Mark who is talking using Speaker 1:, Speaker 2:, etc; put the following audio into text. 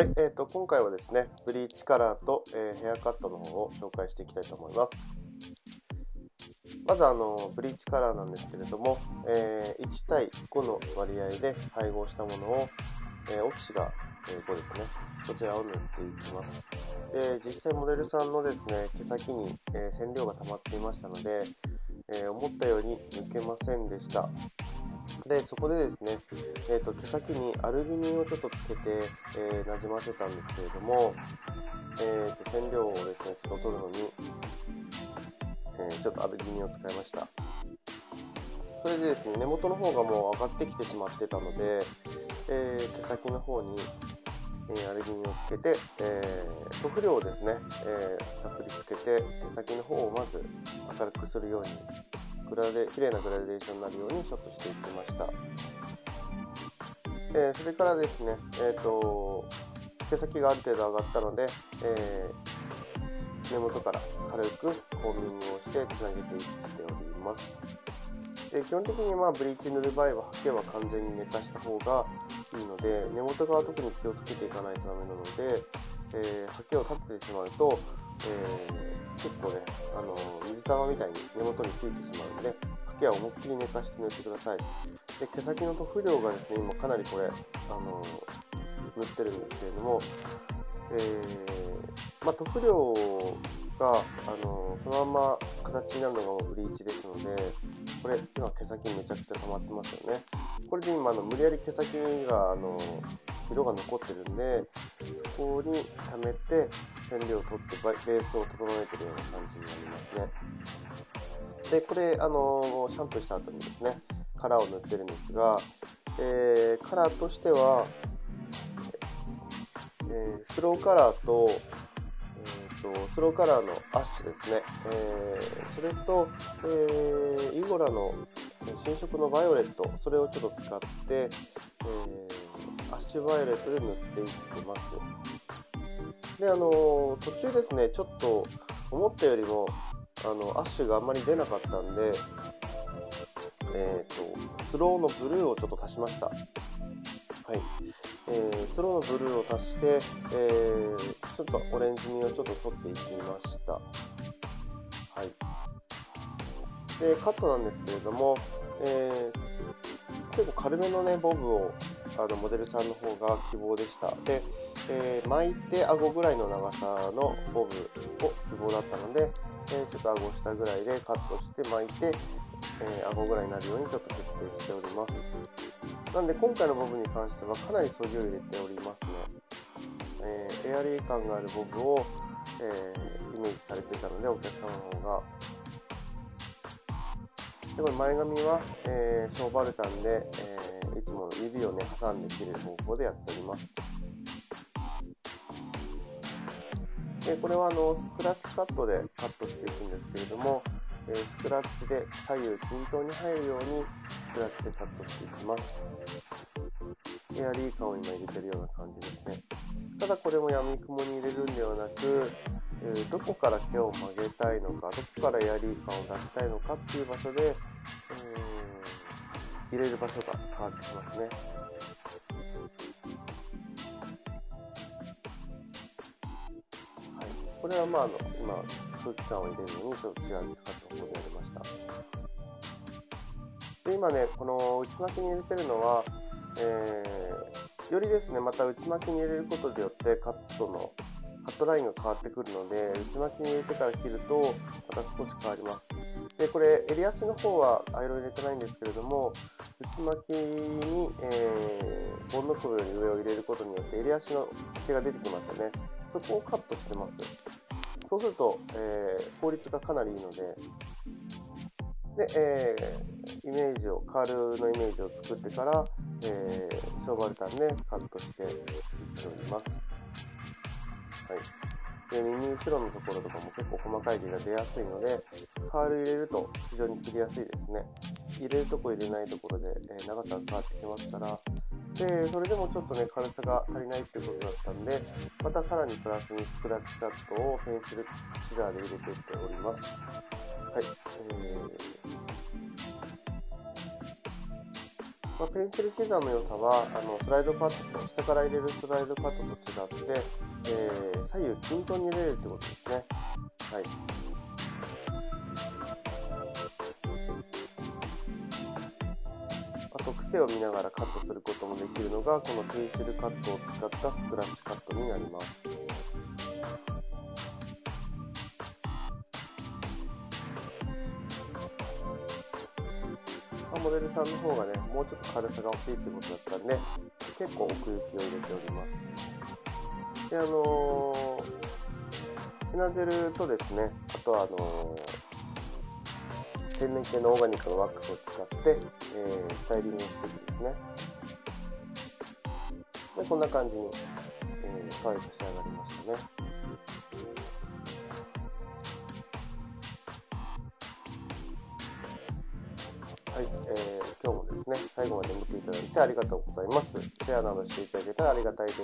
Speaker 1: はい、えーと、今回はですね、ブリーチカラーと、えー、ヘアカットの方を紹介していきたいと思います。まずあの、ブリーチカラーなんですけれども、えー、1対5の割合で配合したものを、えー、オキシが、え5ですね、こちらを塗っていきます。で、実際モデルさんのですね、毛先に、え染料が溜まっていましたので、え思ったように抜けませんでした。でそこでですね、えーと、毛先にアルギニンをちょっとつけて、えー、なじませたんですけれども、えーと、染料をですねちょっと取るのに、えー、ちょっとアルギニンを使いました。それでですね根元の方がもう上がってきてしまってたので、えー、毛先の方に、えアルギニンをつけて、えー、塗料をですね、えたっぷりつけて毛先の方をまず明るくするようにグラデ綺麗なグラデーションになるようにショットしていきました、えー、それからですねえっ、ー、と毛先がある程度上がったので、えー、根元から軽くコーミングをしてつなげていっております。で基本的にまあブリーチ塗る場合はハケは完全に寝かした方がいいので根元側特に気をつけていかないとダメなので、えー、ハケを立ててしまうと、えー結構ね、あの水玉みたいに根元についてしまうので、茎は思いっきり寝かして塗ってください。で、毛先の塗料がですね、今かなりこれ、あの塗ってるんですけれども、えー、まあ、塗料が、あのそのまま形になるのがブリーチですので、これ、今毛先めちゃくちゃ溜まってますよね。これで今、あの無理やり毛先が、あの色が残ってるんで、そこに溜めて染料を取ってベースを整えてるような感じになりますね。で、これ、あのシャンプーした後にですね、カラーを塗ってるんですが、えー、カラーとしては、えー、スローカラーと、えーと、スローカラーのアッシュですね、えー、それと、え、イゴラの新色のバイオレット、それをちょっと使って、えアッシュバイオレットで塗っていってます。で、あの途中ですね、ちょっと思ったよりも、あの、アッシュがあんまり出なかったんで、えっ、ー、と、スローのブルーをちょっと足しました。はい。えー、スローのブルーを足して、えー、ちょっとオレンジ味をちょっと取っていきました。はい。で、カットなんですけれども、えー、結構軽めのね、ボブをあのモデルさんの方が希望でした。で、えー、巻いて顎ぐらいの長さのボブを希望だったので、えー、ちょっと顎下ぐらいでカットして巻いて、えー、顎ぐらいになるようにちょっと設定しております。なんで今回のボブに関してはかなりそぎを入れておりますね。え、エアリー感があるボブを、え、イメージされていたのでお客様の方がでこれ前髪は、えー、ショーバルタンで、え、いつもの指をね挟んで切れる方法でやっております。でこれはあのスクラッチカットでカットしていくんですけれども、え、スクラッチで左右均等に入るようにスクラッチでカットしていきます。エアリー感を今入れてるような感じですね。ただこれも闇雲に入れるんではなく、えー、どこから毛を曲げたいのか、どこからヤリー感を出したいのかっていう場所で、えー、入れる場所が変わってきますね。これはまああの今空気感を入れるのにちょっと違う方法でやりました。で今ねこの内巻きに入れてるのは、えー、よりですねまた内巻きに入れることによってカットのカットラインが変わってくるので内巻きに入れてから切るとまた少し変わりますでこれ襟足の方はアイロン入れてないんですけれども内巻きに、えー、ボンノコブより上を入れることによって襟足の毛が出てきますよねそこをカットしてますそうすると、えー、効率がかなりいいのでで、えー、イメージをカールのイメージを作ってから、えー、ショーバルタンでカットしていっておりますはい。で、耳後ろのところとかも結構細かい毛が出やすいので、カール入れると非常に切りやすいですね。入れるとこ入れないところで、えー、長さが変わってきますから、で、それでもちょっとね、軽さが足りないっていうことだったんで、またさらにプラスにスクラッチカットをペンシルシザーで入れていっております。はい。えーまあ、ペンシルシザーの良さはあのスライドパッドと下から入れるスライドパッドと違って、えー、左右均等に入れるってことですね。はいあと癖を見ながらカットすることもできるのがこのペンシルカットを使ったスクラッチカットになります。モデルさんの方がね、もうちょっと軽さが欲しいということだったらね、結構奥行きを入れております。で、あのー、エナゼルとですね、あとはあのー、天然系のオーガニックのワックスを使って、えー、スタイリングをしていくですね。で、こんな感じに、えー、可愛く仕上がりましたね。はい、えー、今日もですね、最後まで見ていただいてありがとうございます。シェアなどしていただけたらありがたいです。